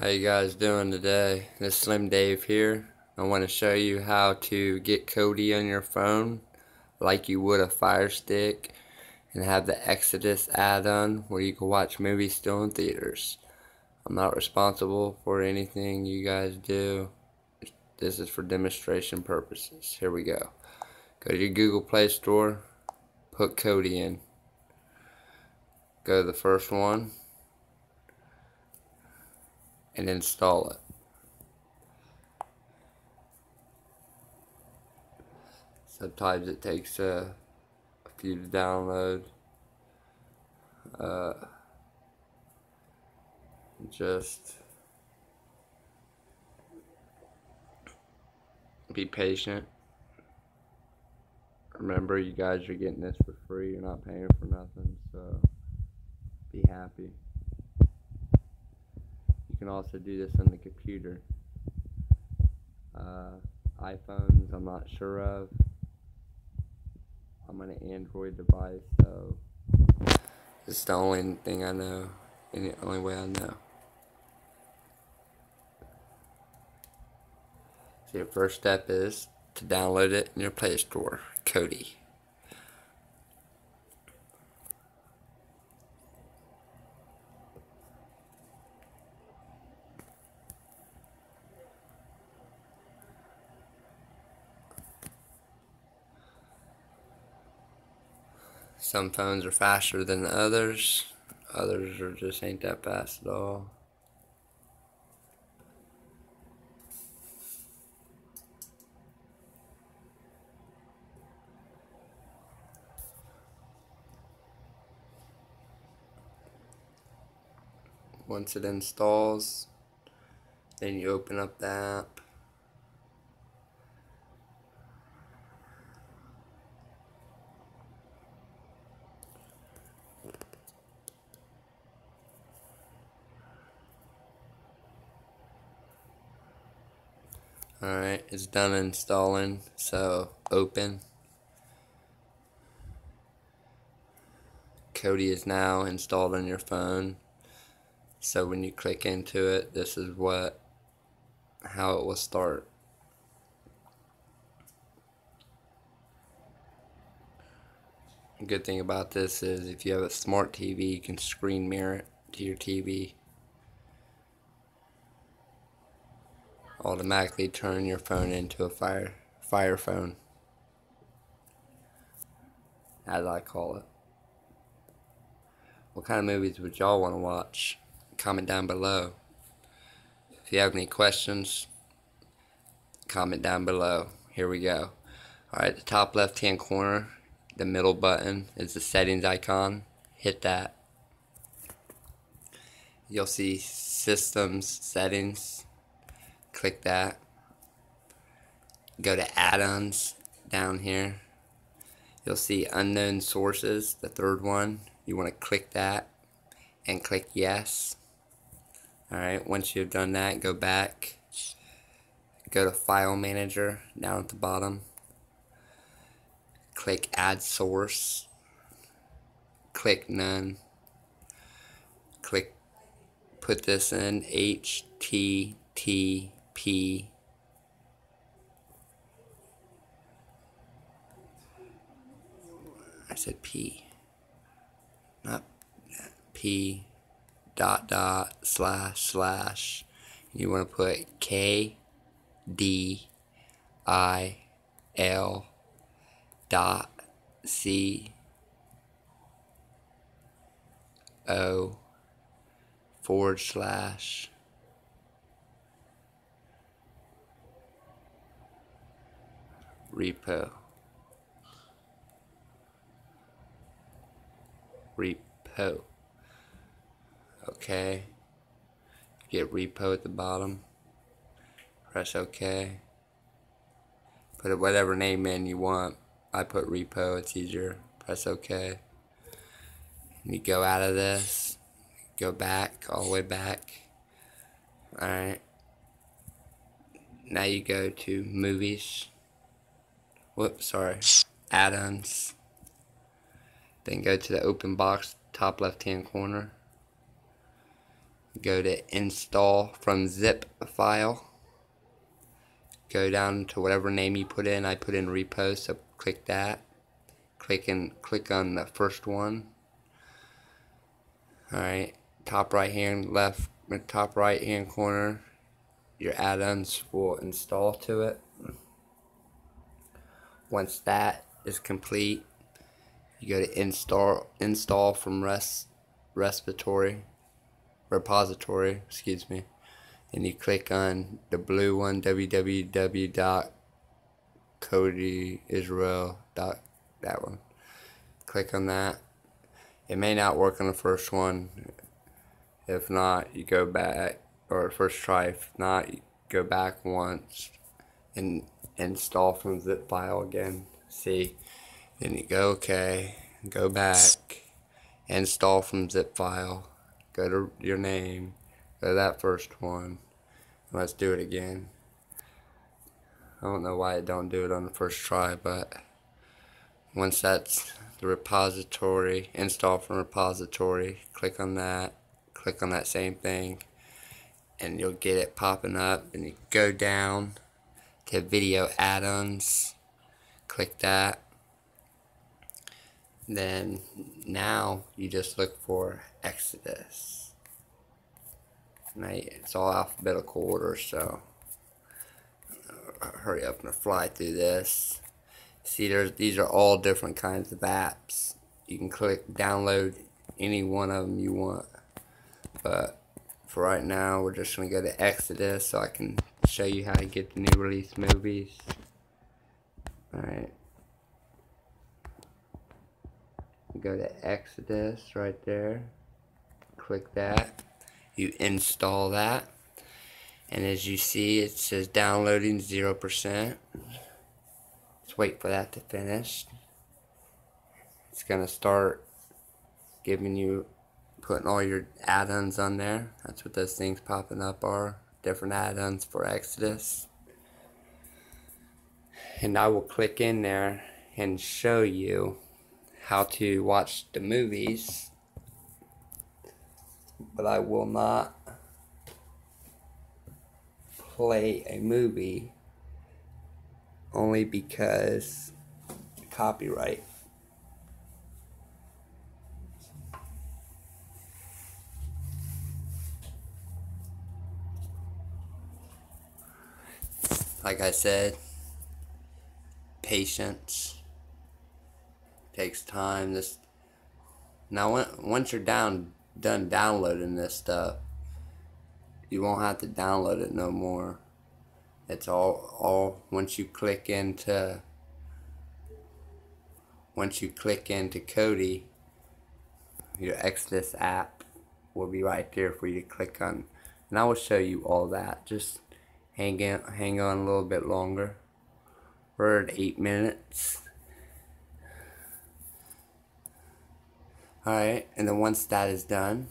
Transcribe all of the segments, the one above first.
How you guys doing today? This is Slim Dave here. I want to show you how to get Kodi on your phone like you would a Fire Stick and have the Exodus add-on where you can watch movies still in theaters. I'm not responsible for anything you guys do. This is for demonstration purposes. Here we go. Go to your Google Play Store, put Kodi in. Go to the first one and install it. Sometimes it takes uh, a few to download. Uh, just be patient. Remember, you guys are getting this for free. You're not paying for nothing, so be happy can also do this on the computer. Uh, iPhones, I'm not sure of. I'm on an Android device, so it's the only thing I know, and the only way I know. So your first step is to download it in your Play Store, Kodi. Some phones are faster than others. Others are just ain't that fast at all. Once it installs, then you open up the app Alright, it's done installing, so open. Kodi is now installed on your phone. So when you click into it, this is what how it will start. Good thing about this is if you have a smart TV, you can screen mirror it to your TV. Automatically turn your phone into a fire fire phone as I call it. What kind of movies would y'all want to watch? Comment down below. If you have any questions, comment down below. Here we go. Alright, the top left hand corner, the middle button is the settings icon. Hit that. You'll see systems settings click that. Go to add-ons down here. You'll see unknown sources, the third one. You want to click that and click yes. Alright, once you've done that, go back. Go to File Manager down at the bottom. Click Add Source. Click None. Click Put this in HTTP P. I said P. Not P. Dot dot slash slash. You want to put K D I L dot C O forward slash repo repo. Okay. Get repo at the bottom. Press ok. Put whatever name in you want. I put repo it's easier. Press ok. And you go out of this. Go back all the way back. Alright now you go to movies whoops, sorry, add-ons. Then go to the open box, top left-hand corner. go to install from zip file. Go down to whatever name you put in. I put in repo so click that. Click and click on the first one. Alright top right hand left top right hand corner. Your add-ons will install to it once that is complete you go to install install from res respiratory repository, excuse me, and you click on the blue one, www.codyisrael. That one. Click on that. It may not work on the first one. If not, you go back, or first try. If not, go back once and install from zip file again. See, then you go okay, go back, install from zip file go to your name, go to that first one. Let's do it again. I don't know why it don't do it on the first try, but once that's the repository, install from repository, click on that, click on that same thing, and you'll get it popping up, and you go down to video add-ons, click that, then now you just look for Exodus. Now it's all alphabetical order, so uh, hurry up and fly through this. See, there's these are all different kinds of apps. You can click download any one of them you want. But for right now, we're just going to go to Exodus so I can show you how to get the new release movies. Alright. Go to Exodus right there. Click that. You install that. And as you see it says downloading 0% let's wait for that to finish. It's gonna start giving you putting all your add-ons on there. That's what those things popping up are different add-ons for Exodus and I will click in there and show you how to watch the movies but I will not play a movie only because copyright. Like I said, patience takes time. This now, once you're down done downloading this stuff, you won't have to download it no more. It's all all once you click into once you click into Kodi, your Exodus app will be right there for you to click on. And I will show you all that. Just hang in, hang on a little bit longer. We're at eight minutes. Alright, and then once that is done,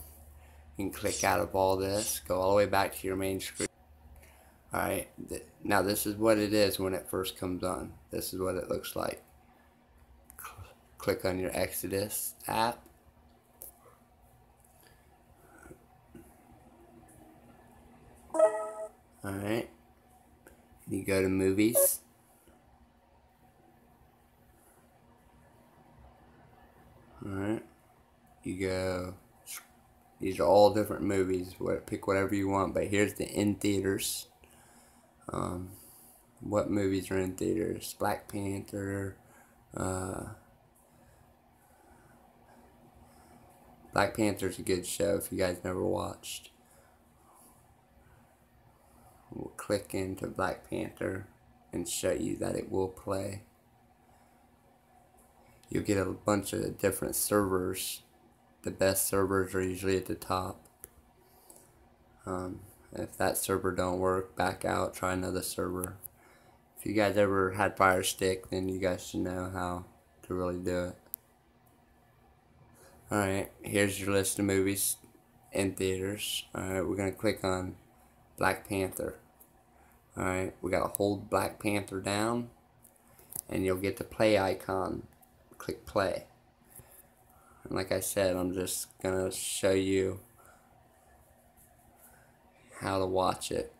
you can click out of all this, go all the way back to your main screen. Alright, th now this is what it is when it first comes on. This is what it looks like. Cl click on your Exodus app. Alright, you go to movies. Alright. You go these are all different movies pick whatever you want but here's the in theaters. Um, what movies are in theaters? Black Panther uh, Black Panther's a good show if you guys never watched we'll click into Black Panther and show you that it will play you'll get a bunch of different servers the best servers are usually at the top. Um, if that server don't work, back out, try another server. If you guys ever had Fire Stick, then you guys should know how to really do it. Alright, here's your list of movies in theaters. Alright, we're going to click on Black Panther. Alright, we got to hold Black Panther down, and you'll get the play icon. Click play. And like I said, I'm just to show you how to watch it.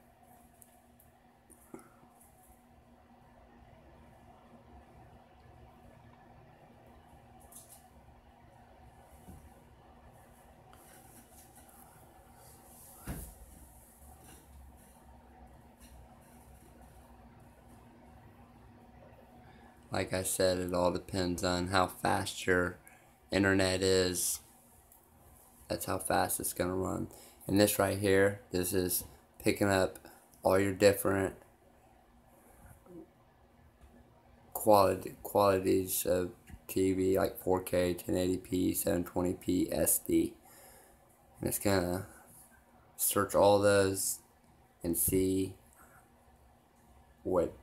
Like I said, it all depends on how fast your internet is. That's how fast it's going to run. And this right here, this is picking up all your different quality qualities of TV like 4K, 1080p, 720p, SD. And it's going to search all those and see what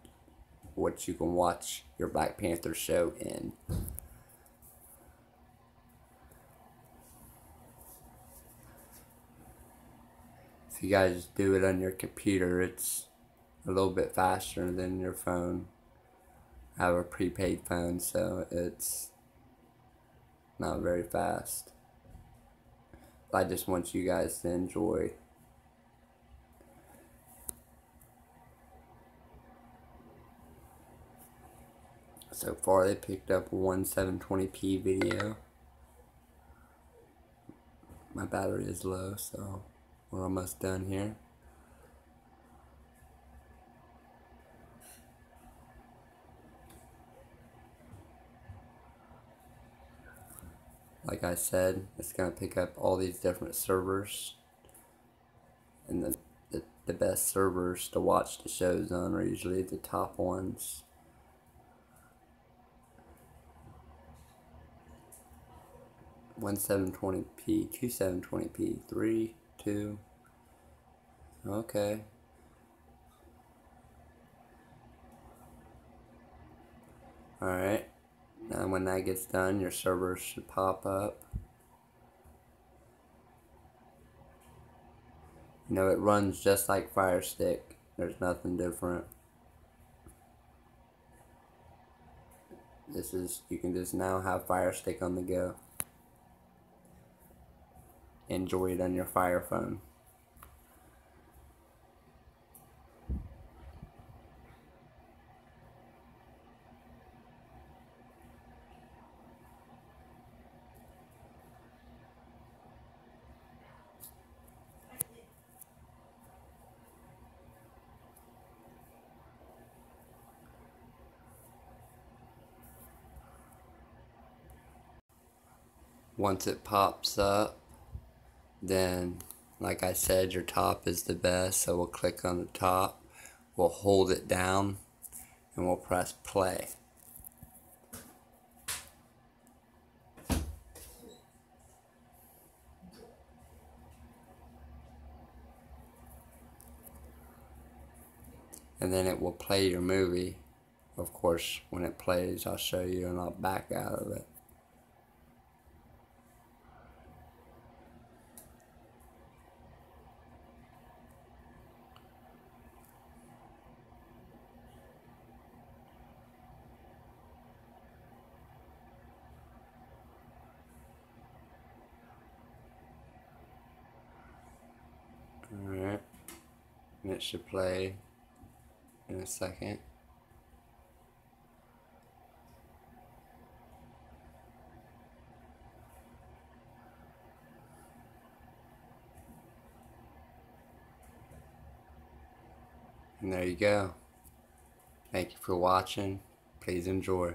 what you can watch your Black Panther show in. If you guys do it on your computer, it's a little bit faster than your phone. I have a prepaid phone, so it's not very fast. I just want you guys to enjoy So far they picked up one 720p video. My battery is low, so we're almost done here. Like I said, it's going to pick up all these different servers. And the, the, the best servers to watch the shows on are usually the top ones. One 720p, two 720p, three, two. Okay. Alright. Now when that gets done, your server should pop up. You know, it runs just like Fire Stick. There's nothing different. This is, you can just now have Fire Stick on the go enjoy it on your Fire phone. Once it pops up, then like I said your top is the best so we'll click on the top. We'll hold it down and we'll press play. And then it will play your movie. Of course when it plays I'll show you and I'll back out of it Alright. And it should play in a second. And there you go. Thank you for watching. Please enjoy.